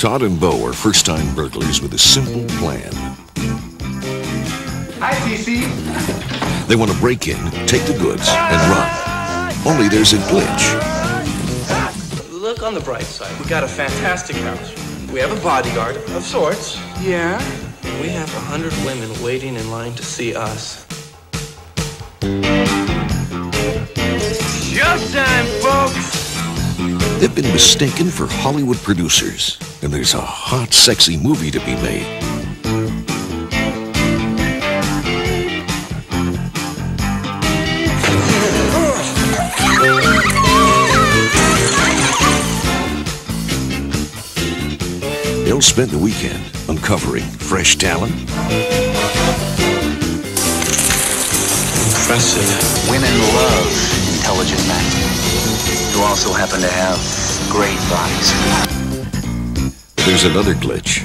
Todd and Bo are first-time burglars with a simple plan. Hi, TC. They want to break in, take the goods, and run. Only there's a glitch. Look on the bright side. We got a fantastic house. We have a bodyguard of sorts. Yeah? We have a hundred women waiting in line to see us. Showtime, folks! They've been mistaken for Hollywood producers, and there's a hot, sexy movie to be made. They'll spend the weekend uncovering fresh talent, Impressive. Women love intelligent men who also happen to have great bodies. there's another glitch.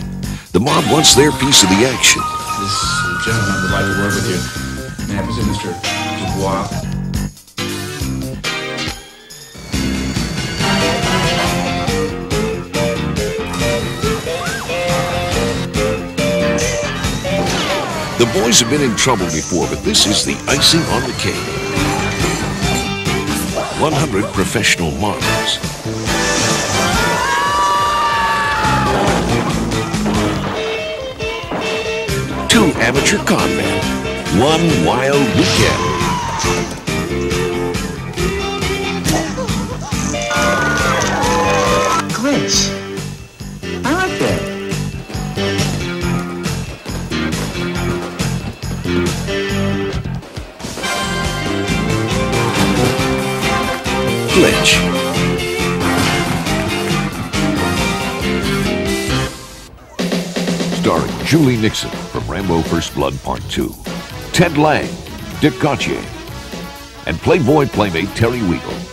The mob wants their piece of the action. This gentleman would like to work with you. May I present Mr. Dubois? The boys have been in trouble before, but this is the icing on the cake. 100 professional models. Two amateur con men. One wild weekend. Glitch. Starring Julia Nickson from Rambo First Blood Part 2, Ted Lange, Dick Gautier, and Playboy Playmate Teri Weigel.